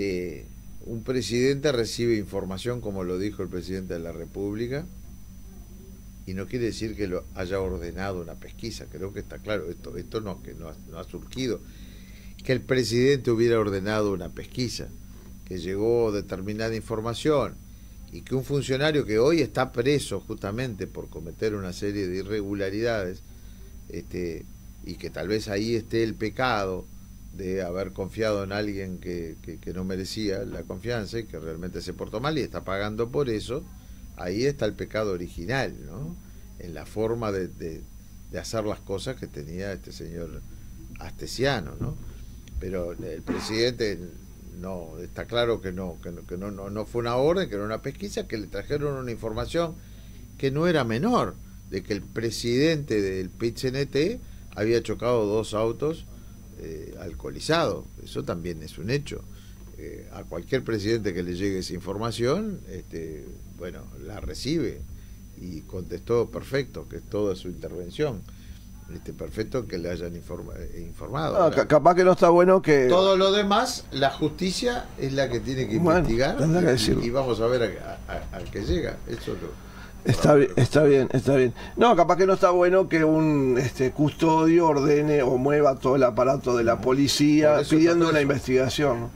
este, un presidente recibe información, como lo dijo el presidente de la República, y no quiere decir que lo haya ordenado una pesquisa. Creo que está claro, esto, esto no, que no ha, surgido. Que el presidente hubiera ordenado una pesquisa, que llegó determinada información y que un funcionario que hoy está preso justamente por cometer una serie de irregularidades, este, y que tal vez ahí esté el pecado de haber confiado en alguien que, que, no merecía la confianza y que realmente se portó mal y está pagando por eso, ahí está el pecado original, ¿no? En la forma de, de, hacer las cosas que tenía este señor Astesiano, ¿no? Pero el presidente no, está claro que no, que, no, que no, no, fue una orden, que era una pesquisa, que le trajeron una información que no era menor, de que el presidente del PIT-CNT había chocado dos autos eh, alcoholizado. Eso también es un hecho. Eh, a cualquier presidente que le llegue esa información, este, bueno, la recibe y contestó perfecto, que es toda su intervención. Este, perfecto que le hayan eh, informado. capaz que no está bueno que... Todo lo demás, la justicia es la que tiene que investigar y, vamos a ver a, qué llega. Eso lo, Está, bien, está bien, está bien. No, capaz que no está bueno que un este, custodio ordene o mueva todo el aparato de la policía pidiendo una investigación.